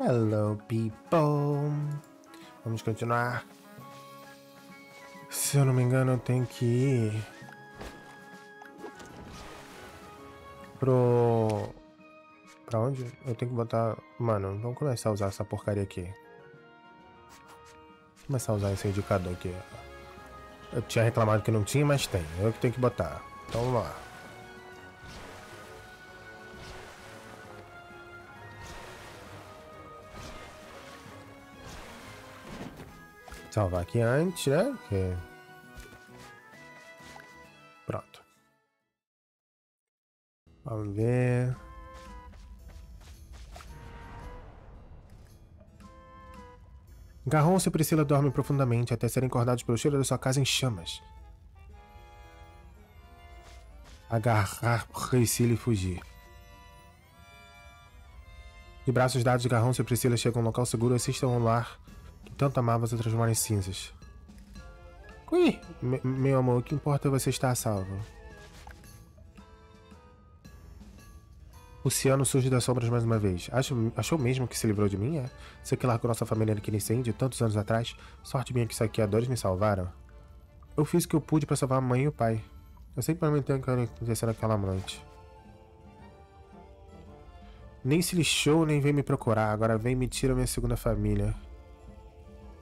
Hello, people. Vamos continuar. Se eu não me engano, eu tenho que ir pro. Pra onde? Eu tenho que botar. Mano, vamos começar a usar essa porcaria aqui. Vou começar a usar esse indicador aqui. Eu tinha reclamado que não tinha, mas tem. Eu que tenho que botar. Então vamos lá. Salvar aqui antes, né? Pronto. Vamos ver. Garronço e Priscila dormem profundamente até serem acordados pelo cheiro da sua casa em chamas. Agarrar Priscila e fugir. De braços dados, Garronço e Priscila chegam a um local seguro e assistem a um lar que tanto amava se transformar em cinzas. Ui, meu amor, o que importa é você estar salvo. Luciano surge das sombras mais uma vez. Acho, achou mesmo que se livrou de mim, é? Sei que largou nossa família naquele incêndio tantos anos atrás. Sorte minha que saqueadores me salvaram. Eu fiz o que eu pude para salvar a mãe e o pai. Eu sempre lamentei o que aconteceu naquela noite. Nem se lixou, nem veio me procurar. Agora vem e me tira minha segunda família.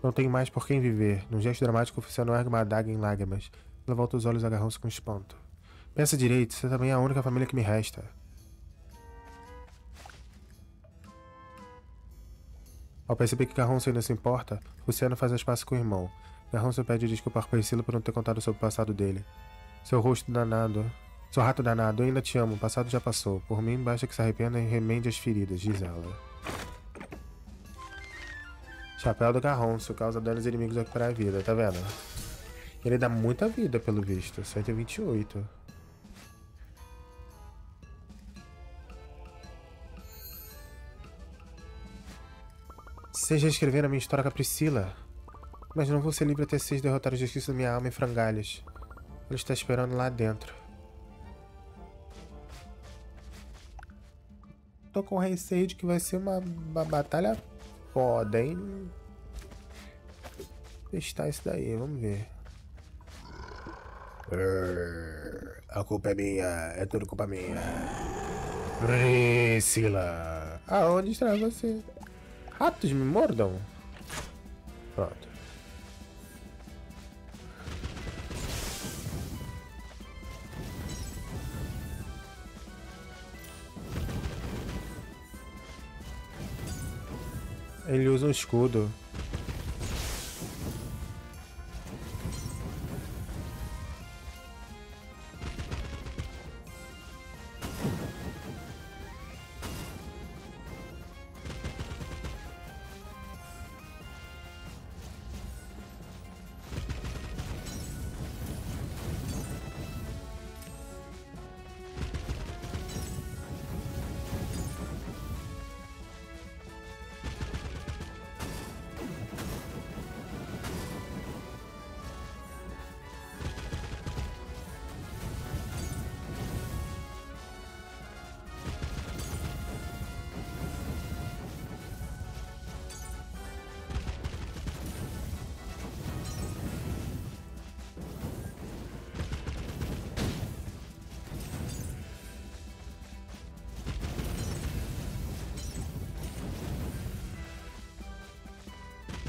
Não tenho mais por quem viver. Num gesto dramático, o oficial ergue uma adaga em lágrimas. Ela volta os olhos agarrando-se com espanto. Pensa direito, você também é a única família que me resta. Ao perceber que Garronson ainda se importa, Luciano faz as pazes com o irmão. Garronson pede desculpa para Priscila por não ter contado sobre o passado dele. Seu rosto danado. Seu rato danado, ainda te amo, o passado já passou. Por mim, basta que se arrependa e remende as feridas, diz ela. Chapéu do Garronso causa danos inimigos a recuperar a vida, tá vendo? Ele dá muita vida, pelo visto. 128. Vocês já escreveram a minha história com a Priscila? Mas não vou ser livre até vocês derrotarem a justiça da minha alma em frangalhos. Ele está esperando lá dentro. Tô com receio de que vai ser uma, uma batalha hein? Testar isso daí, vamos ver. A culpa é minha, é tudo culpa minha. Priscila, aonde está você? Ratos me mordam? Pronto. Ele usa um escudo.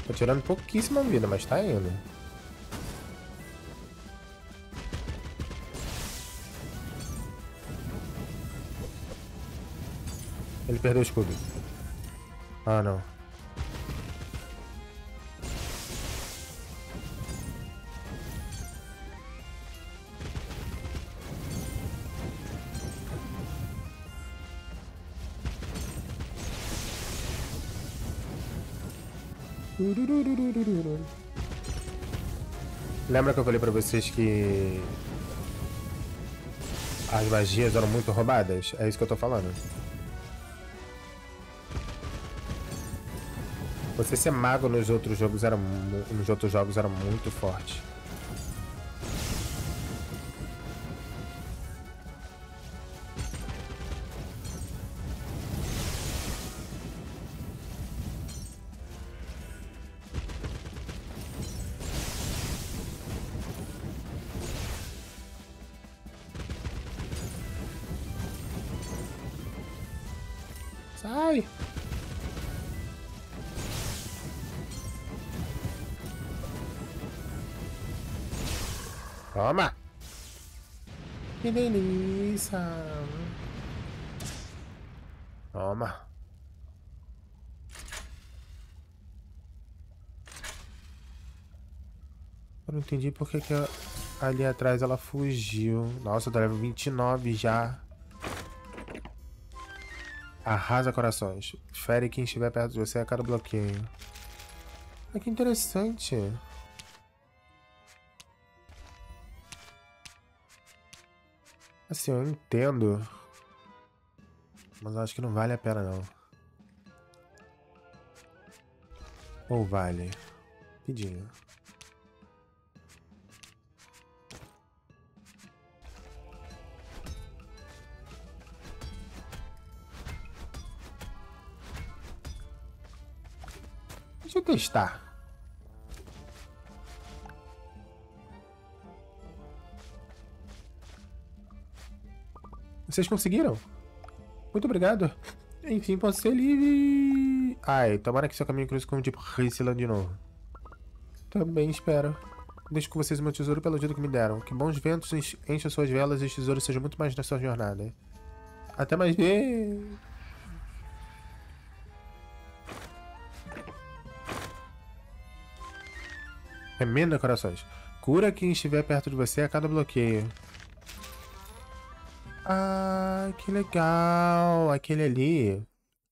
Tô tirando pouquíssima vida, mas tá indo. Ele perdeu o escudo. Ah, não. Lembra que eu falei pra vocês que as magias eram muito roubadas? É isso que eu tô falando. Você ser mago nos outros jogos era nos outros jogos era muito forte. Sai! Toma! Que delícia! Toma! Eu não entendi porque que ali atrás ela fugiu. Nossa, eu level 29 já. Arrasa corações. Fere quem estiver perto de você a cada bloqueio. Ah, que interessante. Assim, eu entendo. Mas acho que não vale a pena, não. Ou vale? Pedinho. Testar. Vocês conseguiram? Muito obrigado. Enfim, posso ser livre. Ai, tomara que seu caminho cruze com o tipo Risila de novo. Também espero. Deixo com vocês o meu tesouro pela ajuda que me deram. Que bons ventos enchem suas velas e os tesouros sejam muito mais na sua jornada. Até mais ver. Remenda corações. Cura quem estiver perto de você a cada bloqueio. Ah, que legal. Aquele ali,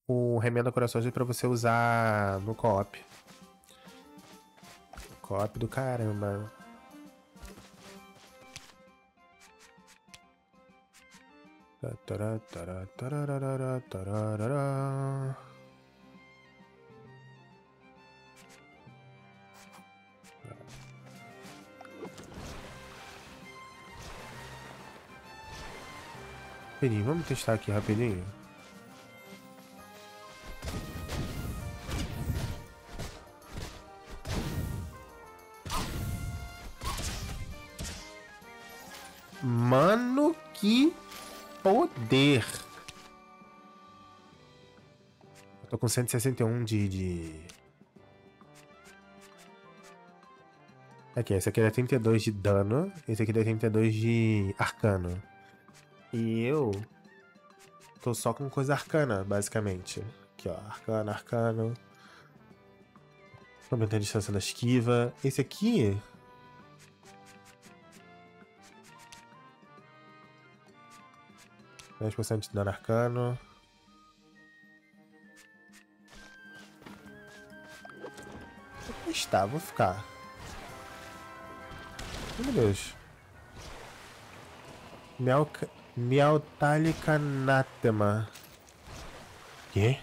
o Remenda Corações é pra você usar no co-op. Co-op do caramba. Tarará. Rapidinho, vamos testar aqui rapidinho. Mano, que poder! Eu tô com 161 de... de... Aqui, esse aqui é 32 de dano, esse aqui é 32 de arcano. E eu tô só com coisa arcana, basicamente. Aqui, ó, arcano, arcano. Aumentando a distância da esquiva. Esse aqui... 10% de dano arcano. Está, vou ficar. Meu Deus. Melca... Miautalika Natema. Quê?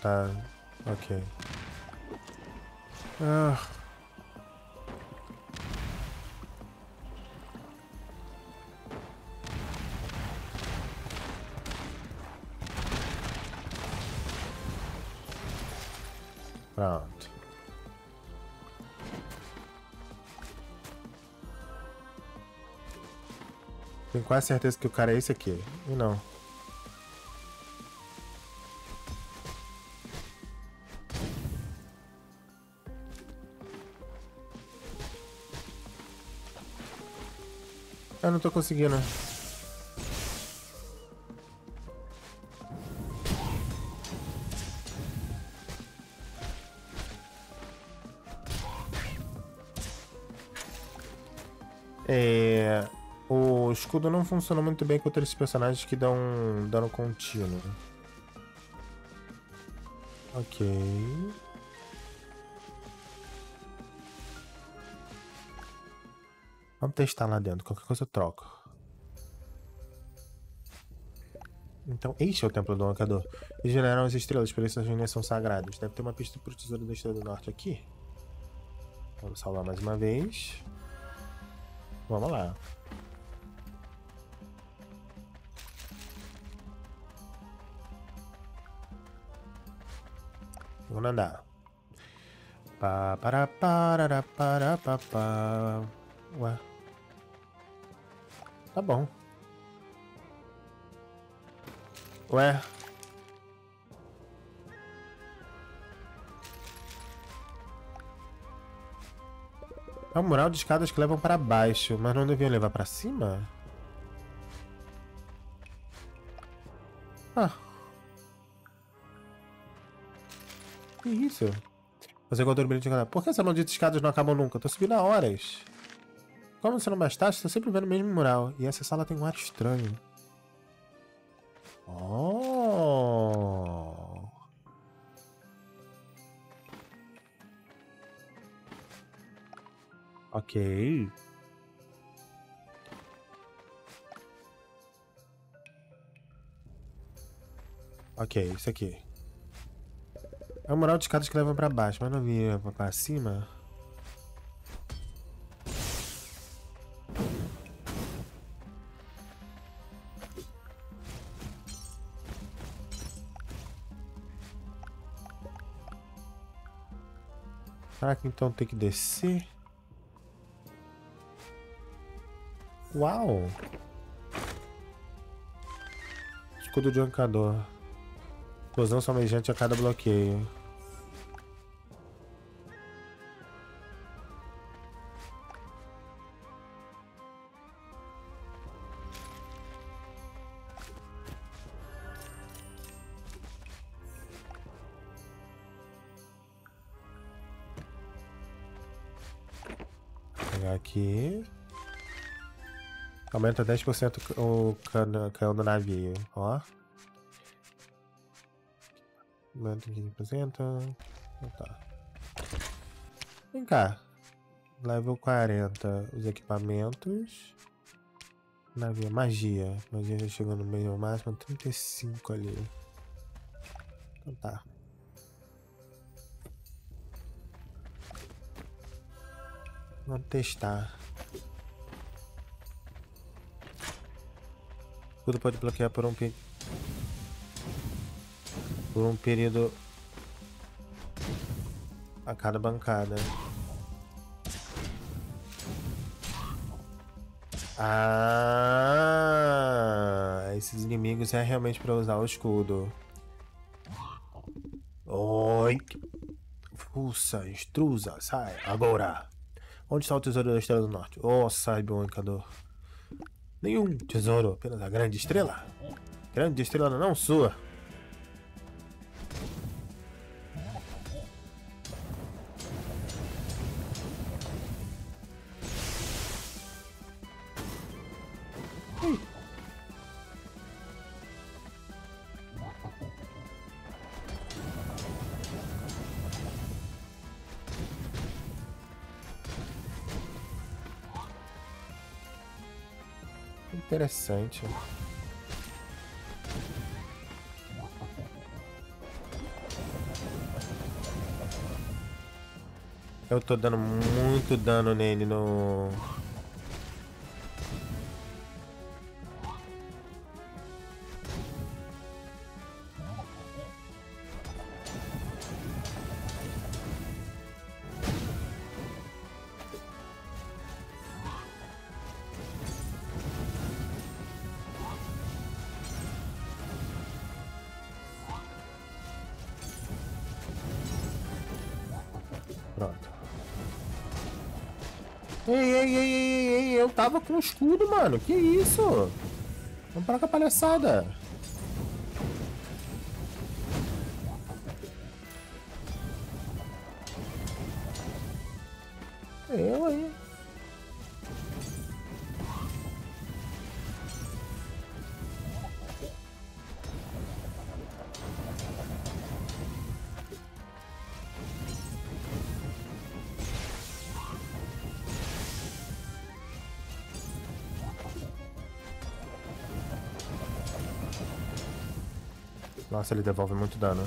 Tá. Ok. Ah. Pronto. Tenho quase certeza que o cara é esse aqui. E não. Não tô conseguindo. É... O escudo não funciona muito bem contra esses personagens que dão dano contínuo. Ok. Vamos testar lá dentro. Qualquer coisa eu troco. Então, este é o templo do Ancador. Eles generaram as estrelas, por isso as reuniões são sagradas. Deve ter uma pista pro tesouro da Estrela do Norte aqui. Vamos salvar mais uma vez. Vamos lá. Vamos andar. Pá, para, para, para, para. Ué. Tá bom. Ué. É um mural de escadas que levam para baixo, mas não deviam levar para cima? Ah. Que isso? Você encontrou o brilhante de Por que essas malditas escadas não acabam nunca? Eu tô subindo há horas. Como se não bastasse, estou sempre vendo o mesmo mural. E essa sala tem um ar estranho. Oh. Ok. Ok, isso aqui. É o mural de escadas que levam pra baixo, mas não vi pra cima. Que então tem que descer? Uau! Escudo de ancador. Explosão somejante a cada bloqueio. Aumenta 10% o canhão do navio, ó. Aumenta 15%. Tá. Vem cá. Level 40, os equipamentos. Navio, magia. Magia já chegou no meio máximo, 35 ali. Então tá. Vamos testar. Tudo pode bloquear por um por um período a cada bancada. Ah, esses inimigos é realmente para usar o escudo. Oi. Fuça, extrusa, sai agora. Onde está o tesouro da Estrela do Norte? Oh, Encador. Nenhum tesouro, apenas a grande estrela. Grande estrela não sua. Interessante. Eu tô dando muito dano nele no... tava com escudo, mano. Que isso? Vamos parar com a palhaçada. Nossa, ele devolve muito dano.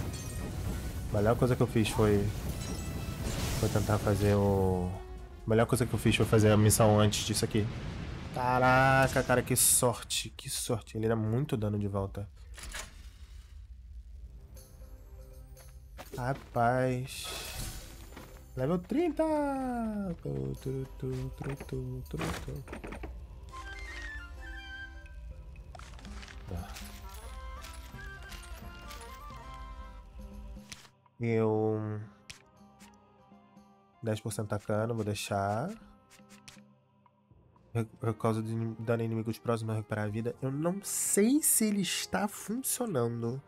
A melhor coisa que eu fiz foi... Foi tentar fazer o... A melhor coisa que eu fiz foi fazer a missão antes disso aqui. Caraca, cara, que sorte. Que sorte. Ele dá muito dano de volta. Rapaz. Level 30! Tu, tu, tu, tu, tu, tu, tu. Tá. Eu... 10% tacando, vou deixar. Por causa de dano inimigos próximos a recuperar a vida. Eu não sei se ele está funcionando.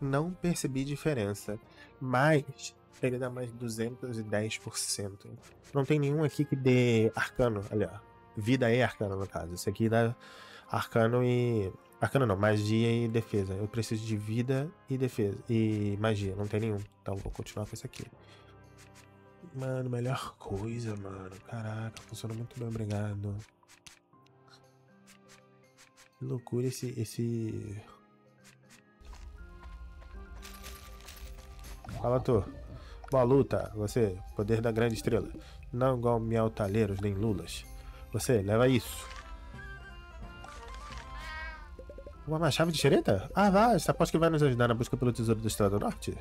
Não percebi diferença. Mas ele dá mais 210%. Não tem nenhum aqui que dê arcano. Aliás, vida e arcano no caso. Esse aqui dá arcano e. Arcano não, magia e defesa. Eu preciso de vida e defesa. E magia, não tem nenhum. Então vou continuar com esse aqui. Mano, melhor coisa, mano. Caraca, funciona muito bem, obrigado. Que loucura esse. esse... Fala, tu. Boa luta, você, poder da grande estrela. Não igual miautalheiros nem lulas. Você, leva isso. Uma chave de xereta? Ah, vai, essa aposta que vai nos ajudar na busca pelo tesouro do Estrela do Norte.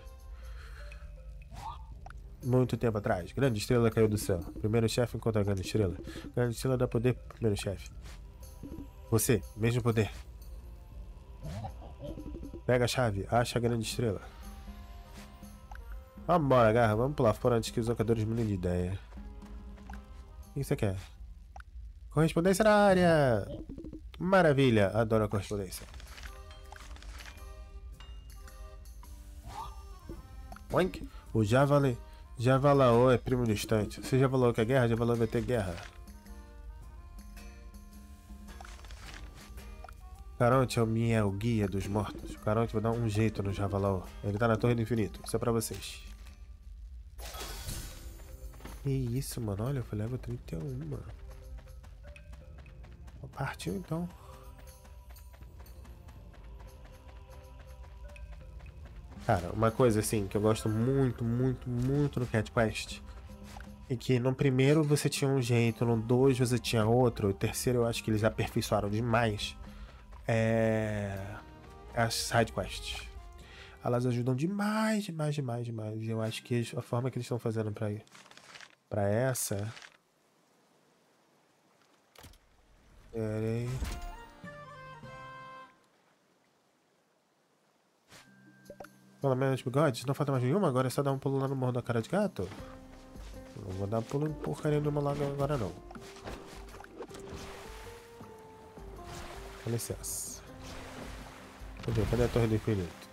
Muito tempo atrás, grande estrela caiu do céu. Primeiro chefe encontra a grande estrela. Grande estrela dá poder pro primeiro chefe. Você, mesmo poder. Pega a chave, acha a grande estrela. Vambora, garra. Vamos pular fora antes que os locadores mudem de ideia. O que você quer? Correspondência na área! Maravilha! Adoro a correspondência. Oink! O Javali... Javalaô é primo distante. Você já falou que é guerra? Javalaô vai ter guerra. Caronte é o Miel, guia dos mortos. Caronte vai dar um jeito no Javalaô. Ele tá na Torre do Infinito. Isso é pra vocês. Que isso, mano. Olha, foi level 31, mano. Partiu então. Cara, uma coisa assim que eu gosto muito, muito, muito no Cat Quest é que no primeiro você tinha um jeito, no dois você tinha outro, no terceiro eu acho que eles aperfeiçoaram demais. É. As side quests. Elas ajudam demais, demais, demais, demais. E eu acho que a forma que eles estão fazendo pra para essa. Peraí. Pelo menos bigodes, não falta mais nenhuma, agora é só dar um pulo lá no morro da cara de gato. Não vou dar um pulo em porcaria nenhuma lá agora não. Com licença. Cadê? Cadê a torre do infinito?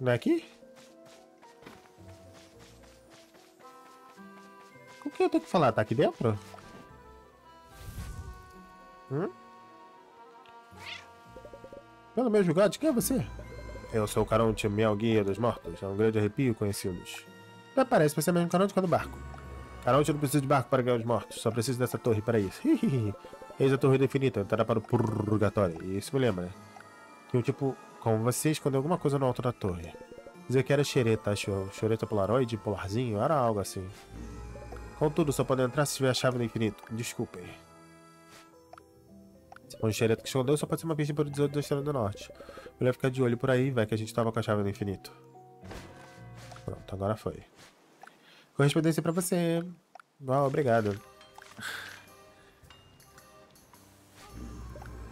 Não é aqui? Eu tenho que falar? Tá aqui dentro? Hum? Pelo meu julgado, quem é você? Eu sou o Caronte Miel Guia dos Mortos. É um grande arrepio conhecê-los. Até parece, você é mesmo Caronte quando barco. Caronte não precisa de barco para ganhar os mortos. Só preciso dessa torre para isso. Eis a torre definida, entrará para o purgatório. Isso me lembra, Que o tipo como você escondeu alguma coisa no alto da torre. Dizer que era xereta, achou? Xereta polaroid, polarzinho, era algo assim. Contudo, só pode entrar se tiver a chave do infinito. Desculpem. Se for um xereta que escondeu, só pode ser uma pista por tesouro da Estrela do Norte. Melhor ficar de olho por aí, vai que a gente tava com a chave do infinito. Pronto, agora foi. Correspondência pra você. Oh, obrigado.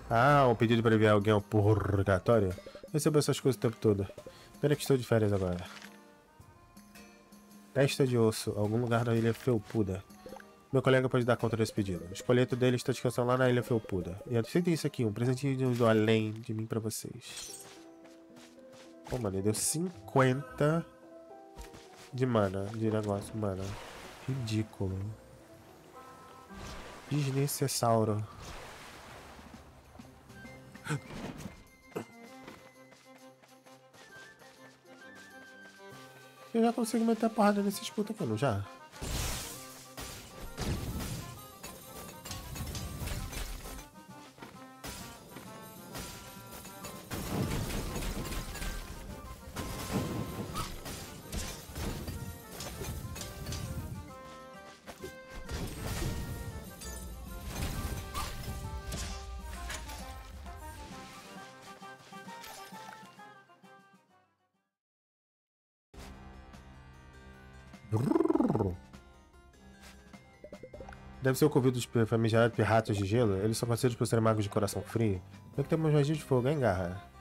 Ah, um pedido para enviar alguém ao purgatório? Recebo essas coisas o tempo todo. Pena que estou de férias agora. Testa de osso, algum lugar na ilha Felpuda. Meu colega pode dar conta desse pedido. O espoleto dele está descansando lá na ilha Felpuda. E aceitem isso aqui, um presentinho do além de mim pra vocês. Pô, mano, deu 50 de mana, de negócio, mano. Ridículo. Desnecessário. Eu já consigo meter a porrada nesses putos aqui, não já? Deve ser o convite dos famigerados pirratas de gelo. Eles são conhecidos por serem magos de coração frio. Tem que ter uma magia de fogo, hein, Garra?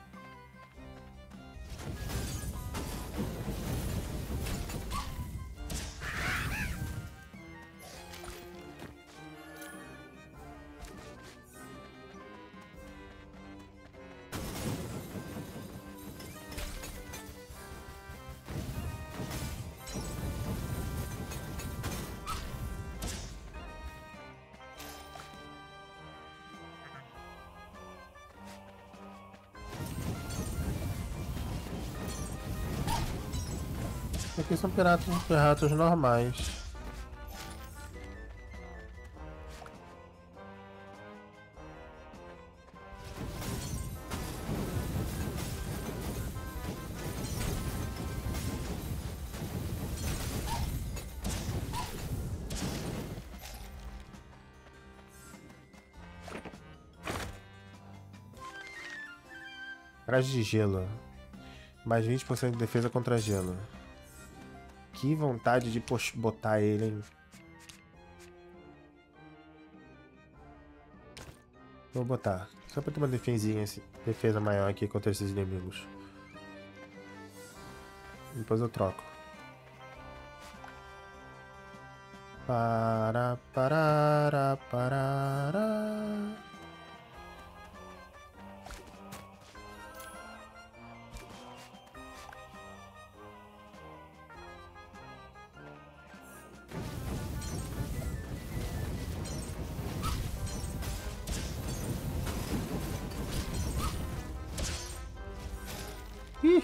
Piratas, piratas normais. Traje de gelo. Mais 20% de defesa contra gelo. Que vontade de botar ele, hein? Vou botar. Só pra ter uma defensinha, defesa maior aqui contra esses inimigos. Depois eu troco. Para, para, para.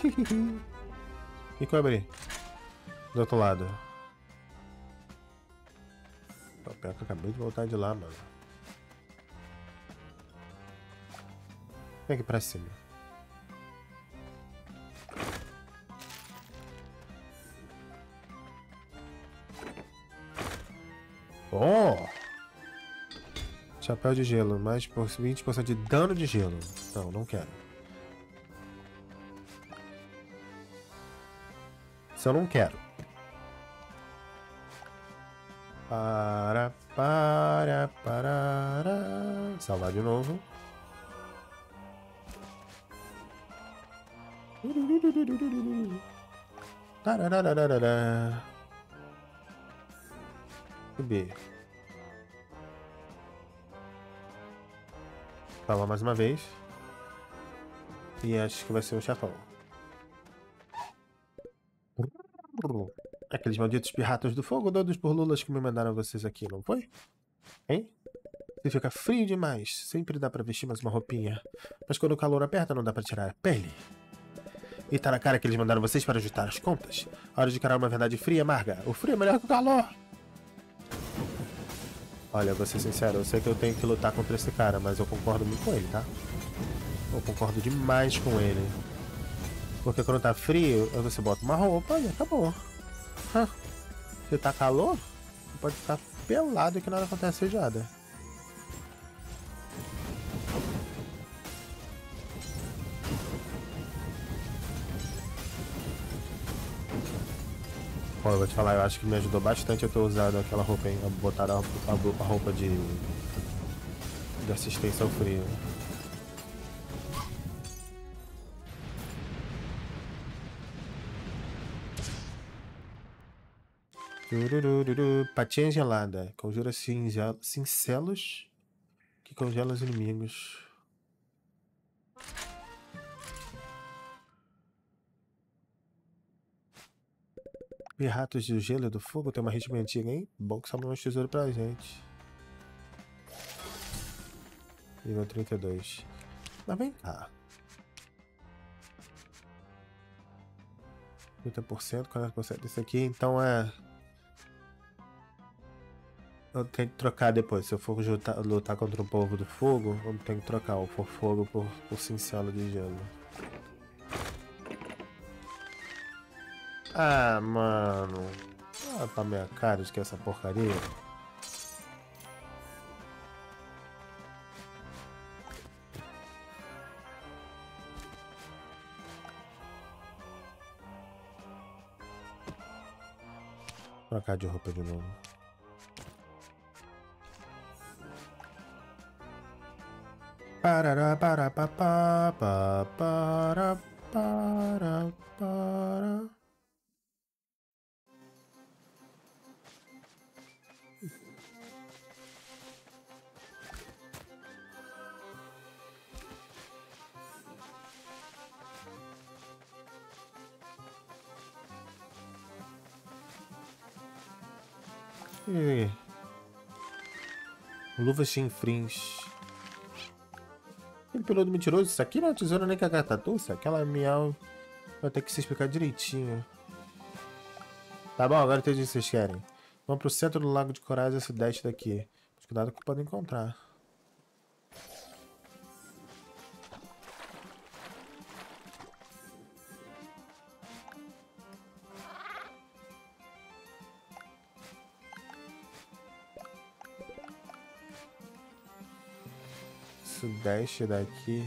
O que, abri? Do outro lado. Pô, pior que eu acabei de voltar de lá, mano. Vem aqui pra cima. Oh! Chapéu de gelo, mais por 20% de dano de gelo. Não, não quero. Se eu não quero. Para, para, para. Salvar de novo. Subir. Falar mais uma vez. E acho que vai ser o chefão. Aqueles malditos piratas do fogo doidos por lulas que me mandaram vocês aqui, não foi? Hein? Se fica frio demais, sempre dá pra vestir mais uma roupinha. Mas quando o calor aperta, não dá pra tirar a pele. E tá na cara que eles mandaram vocês para ajustar as contas. Hora de encarar uma verdade fria amarga. O frio é melhor que o calor. Olha, vou ser sincero, eu sei que eu tenho que lutar contra esse cara, mas eu concordo muito com ele, tá? Eu concordo demais com ele. Porque quando tá frio, você bota uma roupa e acabou. Se tá calor, pode ficar pelado que nada acontece sejada. Pô, eu vou te falar, eu acho que me ajudou bastante eu ter usado aquela roupa, hein? Botar a roupa de, de assistência ao frio. Patinha gelada. Conjura cinzelos que congelam os inimigos. Piratas do gelo e do fogo tem uma ritmo antiga, hein? Bom que sobra um tesouro pra gente. Nível 32. Mas vem cá. 30%, 40% desse aqui, então é eu tenho que trocar depois. Se eu for lutar, lutar contra o povo do fogo, eu tenho que trocar o fogo por, por cincelo de gelo. Ah, mano. Ah, pra minha cara, esquece essa porcaria. Trocar de roupa de novo. Parará, para, pa, pa, pa, para, para, para. Luvas chinfrins. Aquele peludo mentiroso. Isso aqui não é tesoura nem cagatatuça. Aquela miau vai ter que se explicar direitinho. Tá bom, agora entendi o que vocês querem. Vamos pro centro do Lago de Corais a sudeste daqui. Mas cuidado que podem encontrar. Sudeste daqui.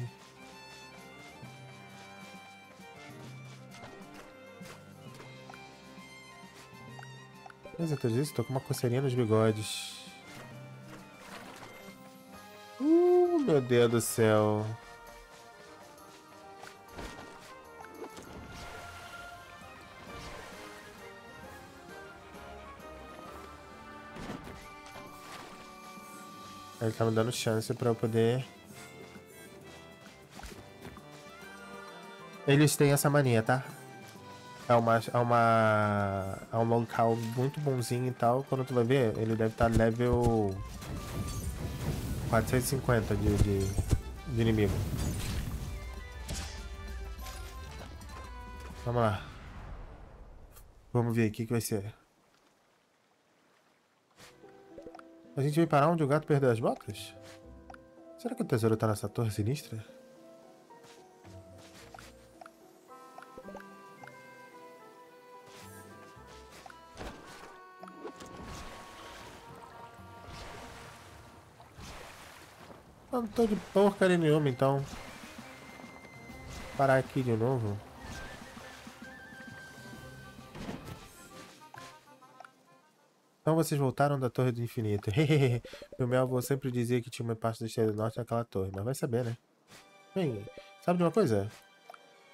Mas eu dizendo, tô com uma coceirinha nos bigodes. Uh, meu Deus do céu. Ele tá me dando chance pra eu poder Eles têm essa mania, tá? É uma, é uma. É um local muito bonzinho e tal. Quando tu vai ver, ele deve estar tá level 450 de, de, de inimigo. Vamos lá. Vamos ver o que, vai ser. A gente vai parar onde o gato perdeu as botas? Será que o tesouro tá nessa torre sinistra? Tô de porcaria nenhuma, então. Parar aqui de novo. Então vocês voltaram da Torre do Infinito. meu meu avô sempre dizia que tinha uma parte da Estrela do Norte naquela torre, mas vai saber, né? Bem, sabe de uma coisa?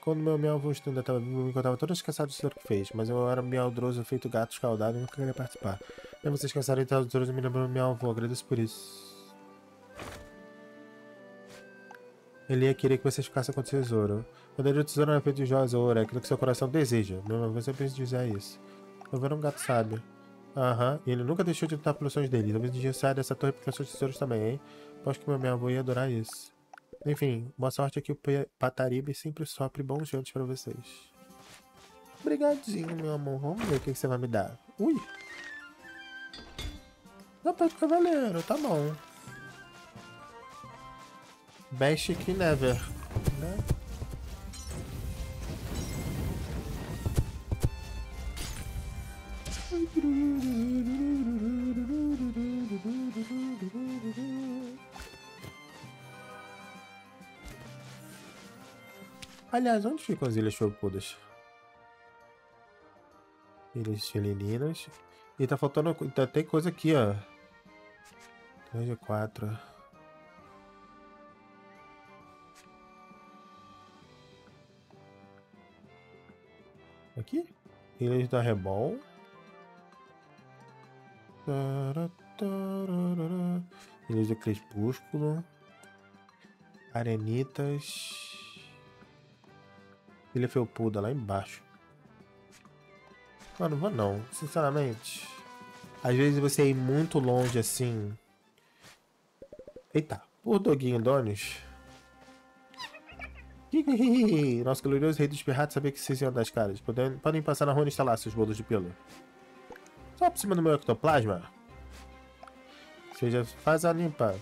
Quando meu meu avô ainda estava vivo, contava todas as caçadas do que fez, mas eu era mialdroso feito gato escaldado e nunca queria participar. E vocês caçaram e tal, me lembrando meu avô, agradeço por isso. Ele ia querer que vocês ficassem com o tesouro. O poder do tesouro não é feito de ou ouro, é aquilo que seu coração deseja. Meu avô sempre dizer isso. Tô vendo um gato sábio. Aham, uhum. e ele nunca deixou de lutar pelos sonhos dele. Talvez um dia saia dessa torre para seus tesouros também, hein? Acho que meu minha avó ia adorar isso. Enfim, boa sorte aqui o Pataribe sempre sopre bons jantos para vocês. Obrigadinho, meu amor. Vamos ver o que, que você vai me dar. Ui! Dá pra cavaleiro, tá bom. Best que never. Né? Aliás, onde ficam as ilhas chopudas? Ilhas felininas. E tá faltando. Tá, tem coisa aqui, ó. 3 de 4. Aqui? Ilhas da Rebol. Ilhas do Crepúsculo. Arenitas. Ilha Felpuda lá embaixo. Mano, vou não. Sinceramente. Às vezes você ir muito longe assim. Eita. Por Doguinho Donis. Nosso glorioso rei dos piratas sabia que vocês iam das caras. Podem, podem passar na rua e instalar seus bolos de pelo. Só por cima do meu ectoplasma. Já faz a limpa.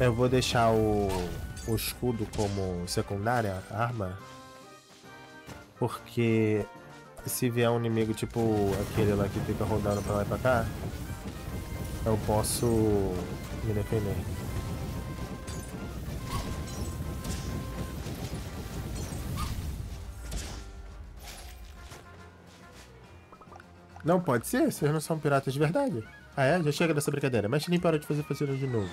Eu vou deixar o, o escudo como secundária arma. Porque se vier um inimigo tipo aquele lá que fica rodando pra lá e pra cá, eu posso me defender. Não pode ser, vocês não são piratas de verdade. Ah é? Já chega dessa brincadeira. Mas nem para de fazer faceira de novo.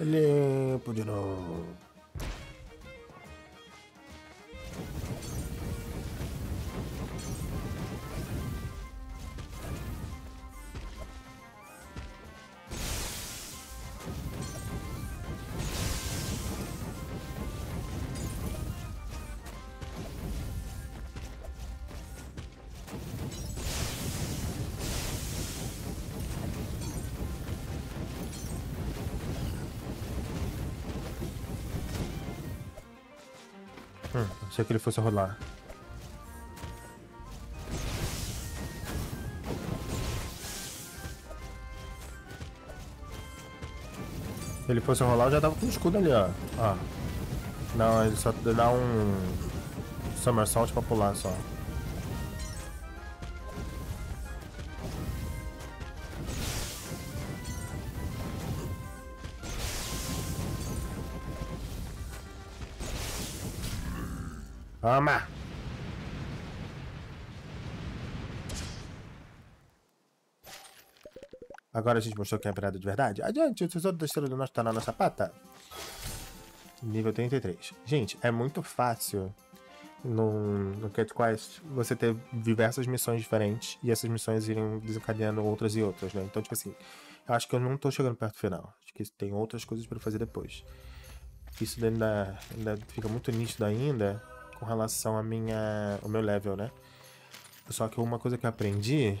Limpo de novo. Que ele fosse rolar. Se ele fosse rolar, eu já tava com o escudo ali, ó. ó. Não, ele só dá um somersault pra pular só. Toma! Agora a gente mostrou que é pirata de verdade. Adiante, o tesouro da estrela do norte tá na nossa pata. Nível 33. Gente, é muito fácil no, no Cat Quest você ter diversas missões diferentes e essas missões irem desencadeando outras e outras, né? Então, tipo assim, eu acho que eu não tô chegando perto do final. Acho que tem outras coisas para fazer depois. Isso ainda, ainda fica muito nítido ainda com relação a minha, o meu level, né? Só que uma coisa que eu aprendi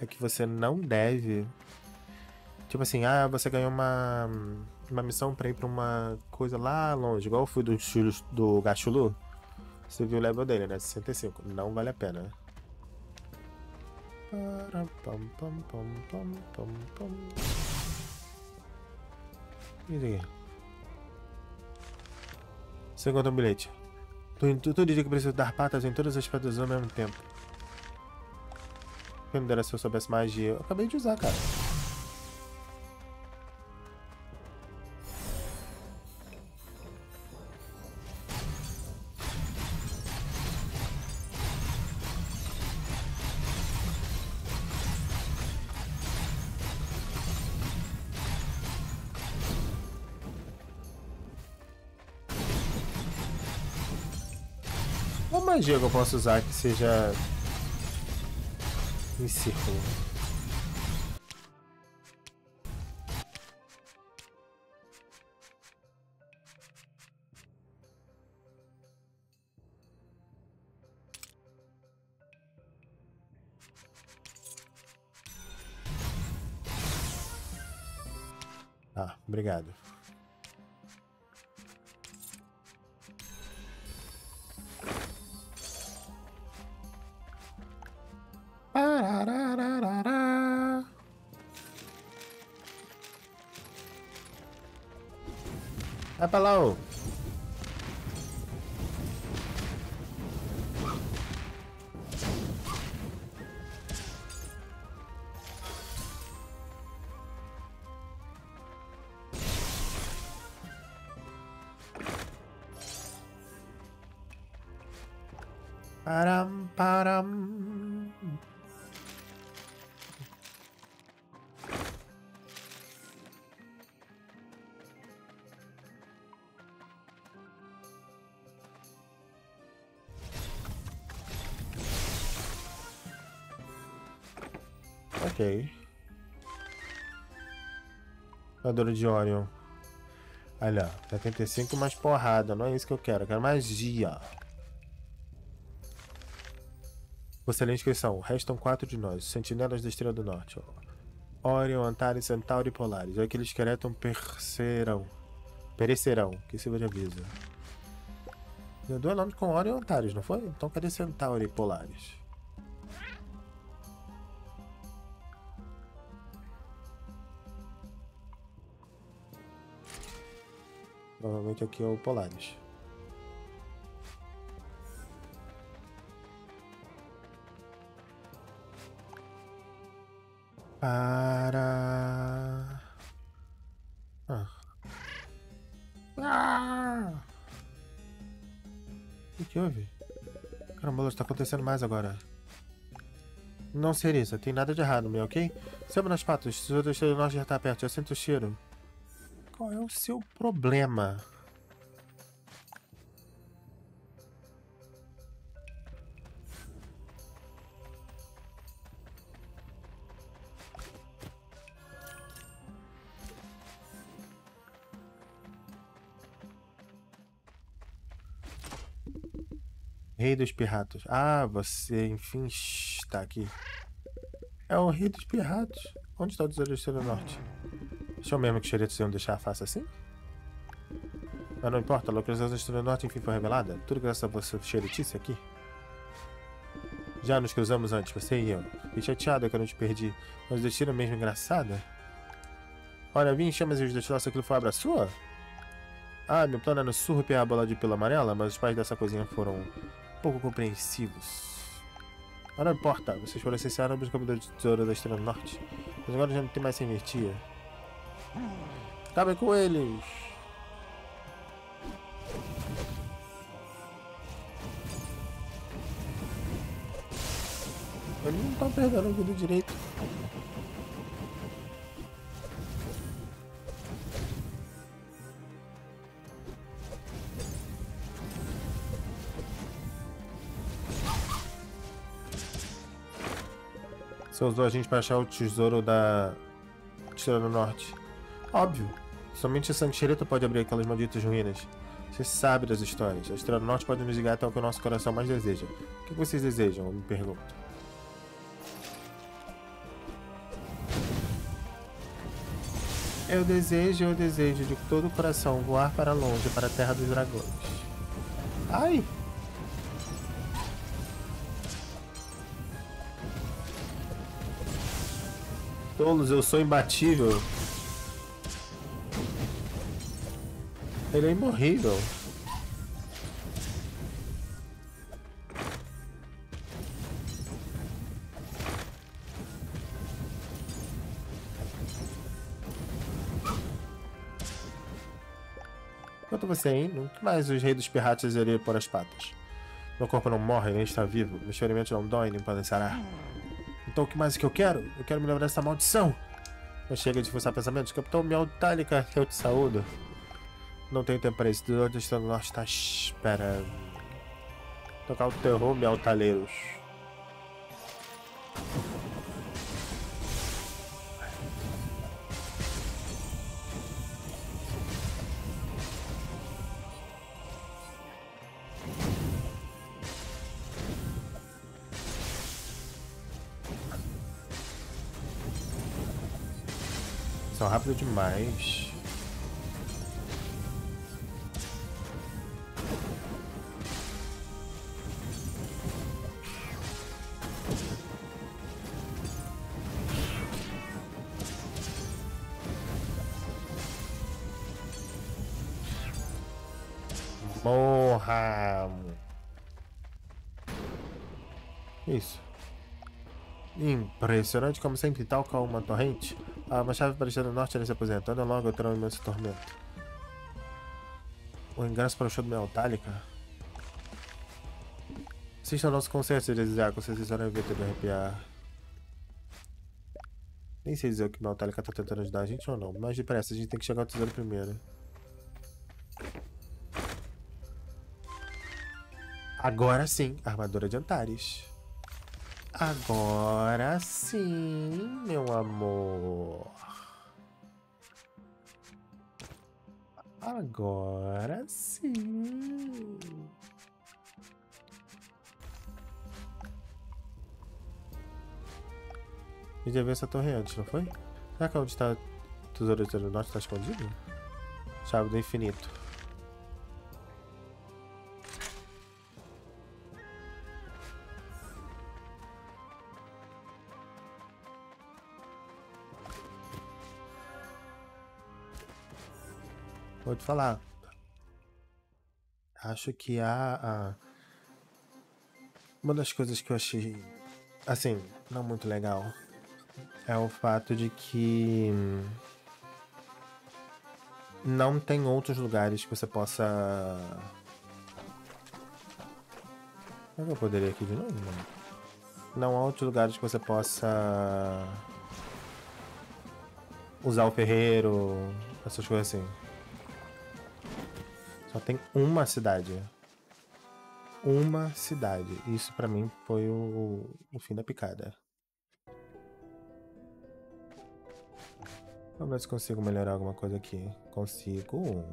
é que você não deve. Tipo assim, ah, você ganhou uma, uma missão pra ir pra uma coisa lá longe, igual eu fui do, do Gachulu. Você viu o level dele, né? 65. Não vale a pena. Aqui. Você encontra um bilhete. Tu diria que preciso dar patas em todas as pedras ao mesmo tempo. Quem me dera se eu soubesse magia. Eu acabei de usar, cara. Magia que eu posso usar que seja em círculo? Ah, obrigado. Vai Jogador de Orion. Olha, 75 mais porrada. Não é isso que eu quero. Eu quero magia. Excelente inscrição. Restam quatro de nós. Sentinelas da Estrela do Norte. Orion, Antares, Centauro e Polaris. Aqueles esqueleto perecerão. Perecerão. Que sirva de aviso. Deu dois nomes com Orion e Antares, não foi? Então cadê Centauro e Polaris? Provavelmente aqui é o Polaris. Para. Ah. Ah! O que houve? Caramba, Carlos, tá acontecendo mais agora. Não, Cerisa, tem nada de errado, meu, ok? Sempre nas patas, o do norte já tá perto, já sinto o cheiro. Qual é o seu problema? Rei dos Piratas. Ah, você, enfim, está aqui. É o Rei dos Piratas. Onde está o Tesouro do Estrela Norte? Achou mesmo que xeritos iam deixar a face assim? Mas não importa, a localização da Estrela Norte enfim foi revelada. Tudo graças a você, xeritice aqui. Já nos cruzamos antes, você e eu. Fiquei chateado que eu não te perdi. Mas o destino é mesmo engraçado. Olha, vim em chamas e os destilados, aquilo foi obra sua? Ah, meu plano era surrupiar a bola de pila amarela, mas os pais dessa coisinha foram pouco compreensivos. Mas não importa, vocês foram essenciais no buscador de tesouro da Estrela Norte. Mas agora já não tem mais energia. Acabem com eles! Eles não estão perdendo a vida direito. Você usou a gente para achar o tesouro da do Norte. Óbvio. Somente Sanchereta pode abrir aquelas malditas ruínas. Você sabe das histórias. A Estrela Norte pode nos ligar até o que o nosso coração mais deseja. O que vocês desejam? Eu me pergunto. Eu desejo, eu desejo de todo o coração voar para longe, para a Terra dos Dragões. Ai! Tolos, eu sou imbatível. Ele é imorrível. Enquanto você é indo, que mais os reis dos piratas iriam por as patas? Meu corpo não morre, nem está vivo. Meus ferimentos não doem, nem podem sarar. Então o que mais que eu quero? Eu quero me livrar dessa maldição. Mas chega de forçar pensamentos. Capitão Mialtálica, eu te saúdo. Não tenho tempo para isso. Onde está no está esperando. Tocar o terror, Mialtaleiros. São rápido demais. Impressionante como sempre tal com uma torrente. Ah, uma chave para o norte ele se aposentando logo terá um imenso tormento. O ingresso para o show do Metallica. Assista ao nosso concerto se desejar, com vocês fizeram ver tudo arrepiar. Nem sei dizer o que o Metallica tá tentando ajudar a gente ou não, mas depressa, a gente tem que chegar ao tesouro primeiro. Agora sim, armadura de Antares. Agora sim, meu amor. Agora sim. Gente já viu essa torre antes, não foi? Será que é onde está o tesouro do norte está escondido? Chave do infinito. Te falar. Acho que a, a, Uma das coisas que eu achei. Assim, não muito legal. É o fato de que. Não tem outros lugares que você possa. Será que eu poderia aqui de novo? Não há outros lugares que você possa usar o ferreiro, essas coisas assim. Só tem uma cidade. Uma cidade. Isso pra mim foi o, o fim da picada. Vamos ver se consigo melhorar alguma coisa aqui. Consigo.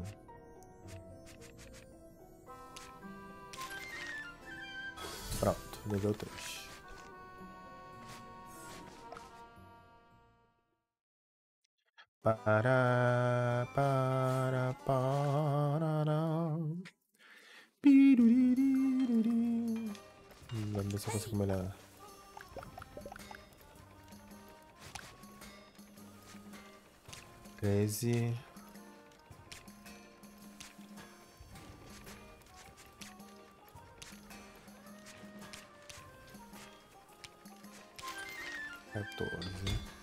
Pronto, nível 3. Para, para, para. Ver se eu consigo melhorar. Treze. Quatorze.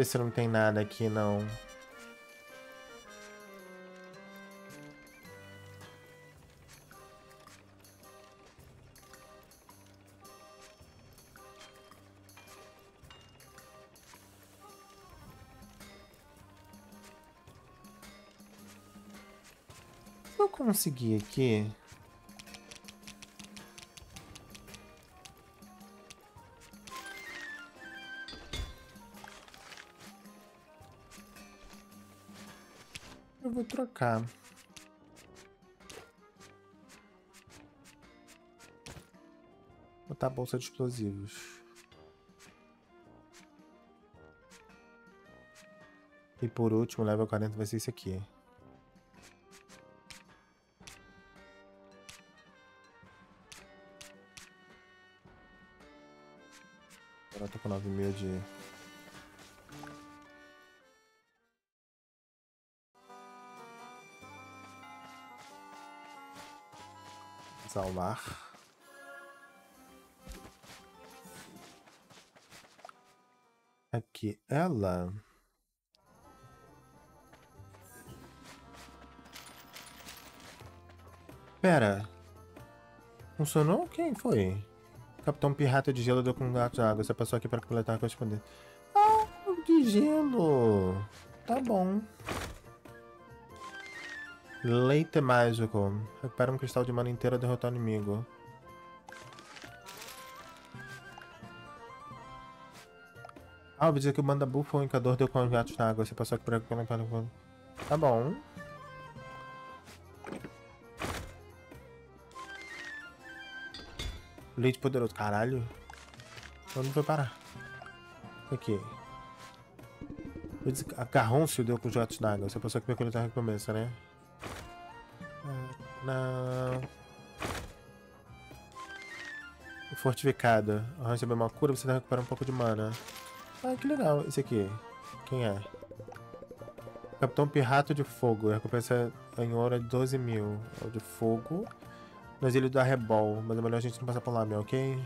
Ver se não tem nada aqui, não. Eu conseguir aqui... Trocar. Botar a bolsa de explosivos. E por último, level 40 vai ser esse aqui. Agora eu tô com 9 mil de... Salvar. Aqui, ela. Pera. Funcionou? Quem foi? Capitão Pirata de Gelo deu com um gato de água. Você passou aqui para completar a correspondência. Ah, de gelo. Tá bom. Leite mágico. Recupera um cristal de mana inteiro a derrotar o inimigo. Ah, eu vou dizer que o Mandabu foi o encador deu com os gatos na água. Você passou aqui por aqui para Tá bom. Leite poderoso. Caralho. Onde foi parar? Aqui. Carrôncio deu com os gatos d'água. Você passou aqui pra coletar a recompensa, né? Não. Fortificada. Receber uma cura, você recupera um pouco de mana. Ah, que legal. Esse aqui. Quem é? Capitão Pirrato de Fogo. Recompensa em ouro é 12 mil. É de fogo. Nas ilhas do Arrebol. Mas é melhor a gente não passar por lá, meu, ok?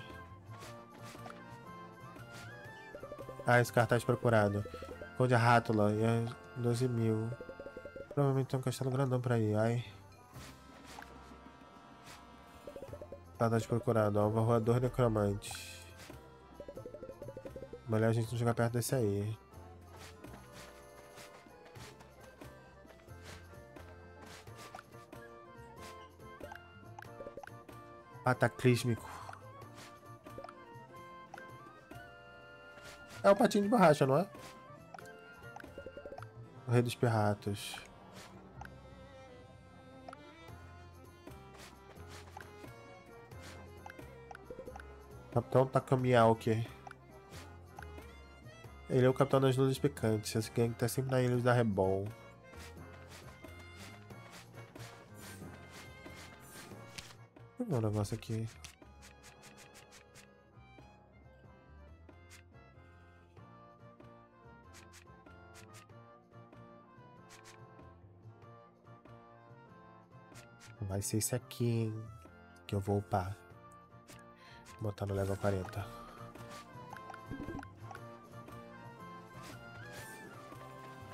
Ah, esse cartaz procurado. Cor de Rátula. É 12 mil. Provavelmente tem um castelo grandão pra ir. Ai. Cartaz procurado. Alvo Voador Necromante. Melhor a gente não chegar perto desse aí. Pataclísmico. É o patinho de borracha, não é? O rei dos piratas. Tá, tá capitão Takamiaoki. Ele é o capitão das luzes picantes. Esse gangue tá sempre na ilha da Rebol. O negócio aqui. Vai ser esse aqui, hein? Que eu vou upar. Botar no level 40.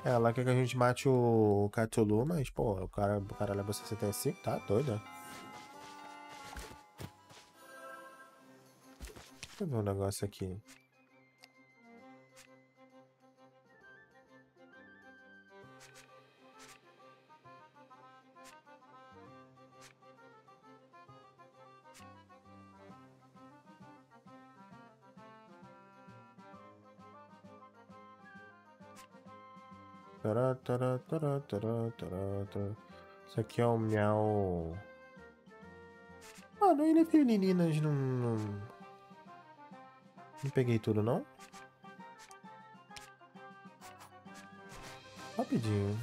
É, lá quer que a gente mate o Cthulhu, mas, pô, o cara, o cara leva 65, tá doido, né? Deixa eu ver um negócio aqui. Tará, tará, tará, tará. Isso aqui é o miau. Mano, ele viu meninas não, não. Não peguei tudo não? Rapidinho.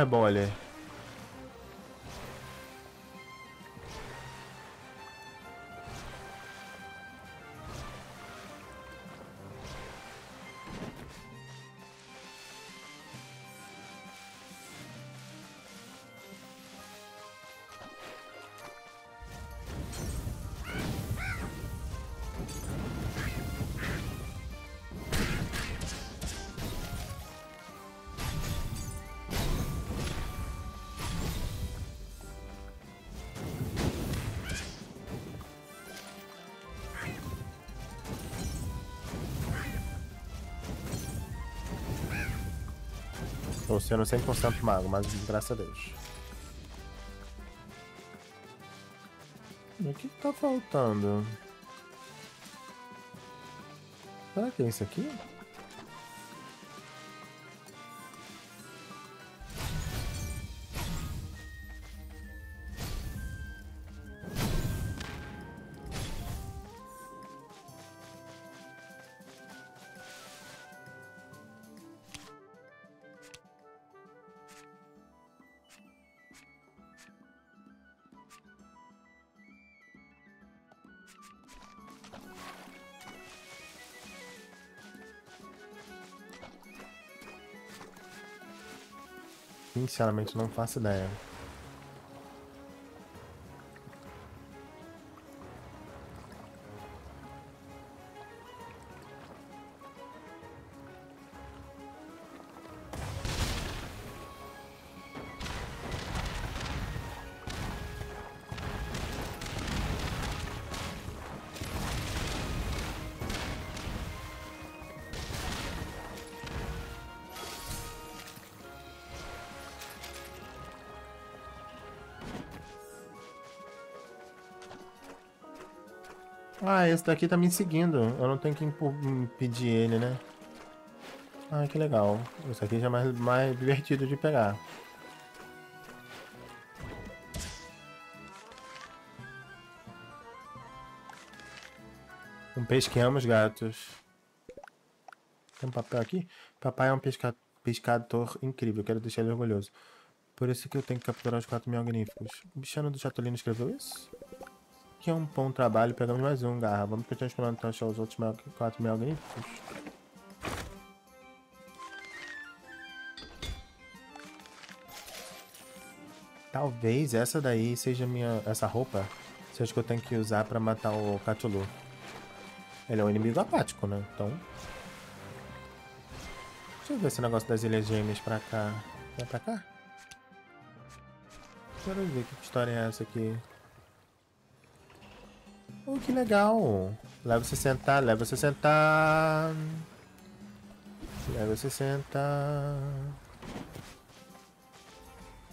É bom ali. Sendo 100% mago, mas graças a Deus. O que tá faltando? Será que é isso aqui? Sinceramente, não faço ideia. Ah, esse daqui tá me seguindo. Eu não tenho que impedir ele, né? Ah, que legal. Esse aqui já é mais, mais divertido de pegar. Um peixe ama os gatos. Tem um papel aqui? Papai é um pesca pescador incrível. Quero deixar ele orgulhoso. Por isso que eu tenho que capturar os quatro magníficos. O bichano do Chatolino escreveu isso? Que é um bom trabalho. Pegamos mais um, Garra. Vamos continuar explorando então achar os outros quatro magníficos. Talvez essa daí seja minha... Essa roupa seja que eu tenho que usar pra matar o Cthulhu. Ele é um inimigo apático, né? Então... Deixa eu ver esse negócio das Ilhas Gêmeas pra cá. Vai pra cá? Quero ver que história é essa aqui. Oh, que legal. Level 60, level 60. Level 60.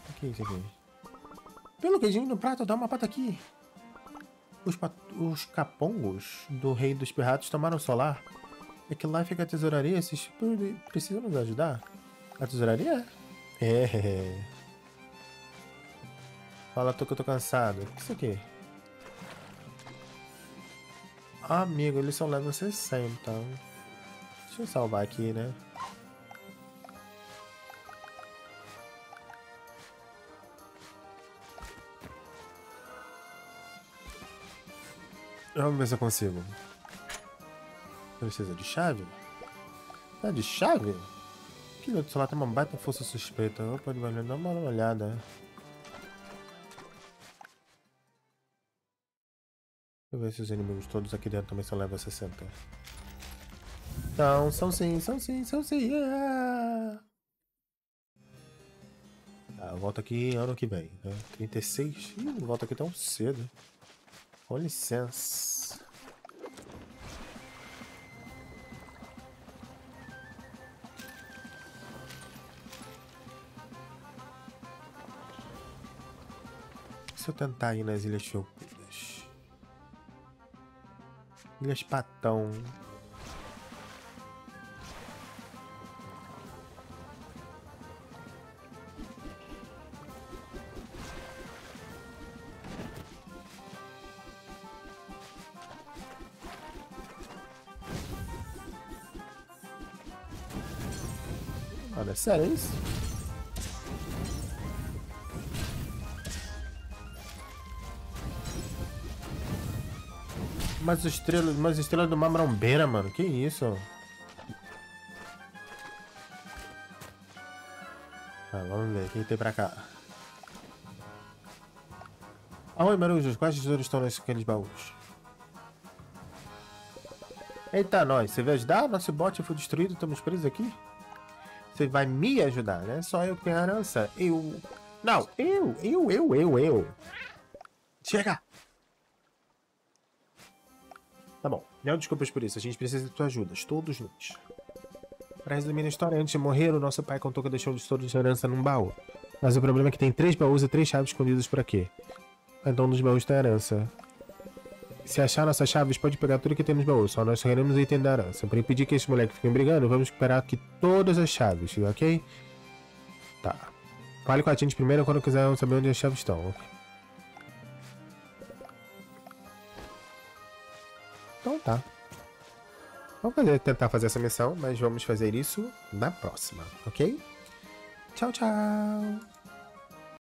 O que é isso aqui? Pelo queijinho no prato, dá uma pata aqui. Os, os capongos do rei dos piratas tomaram solar. É que lá fica a tesouraria. Esses precisam nos ajudar? A tesouraria? É. Fala, tô que eu tô cansado. O que é isso aqui? Amigo, eles são level 60. Deixa eu salvar aqui, né? Vamos ver se eu consigo. Precisa de chave? Tá de chave? Que outro lá tem uma baita força suspeita. Opa, dar uma olhada. Deixa eu ver se os inimigos todos aqui dentro também são level 60. Então, são sim, são sim, são sim. Yeah! Ah, volta aqui ano que vem, né? 36? Ih, não volta aqui tão cedo. Com licença. Se eu tentar ir nas Ilhas Felpudas. Ilhas Patão. Olha, sério é isso? Mas estrelas, mas estrelas do Mamrombeira, mano, que isso? Tá, vamos ver, o que tem pra cá? Ah, oi, Marujos, quais tesouros estão nesses baús? Eita, nós, você vai ajudar? Nosso bot foi destruído, estamos presos aqui? Você vai me ajudar, né? Só eu que tenho herança. Eu. Não, eu, eu, eu, eu, eu. Chega! Não desculpas por isso, a gente precisa de tua ajuda, todos nós. Pra resumir a história, antes de morrer, o nosso pai contou que deixou o estouro de herança num baú. Mas o problema é que tem três baús e três chaves escondidas por aqui. Então, nos baús tem herança. Se achar nossas chaves, pode pegar tudo que tem nos baús. Só nós queremos o item da herança. Para impedir que esses moleques fiquem brigando, vamos esperar aqui todas as chaves, ok? Tá. Fale com a gente primeiro quando quiser saber onde as chaves estão. Vamos tentar fazer essa missão, mas vamos fazer isso na próxima, ok? Tchau, tchau!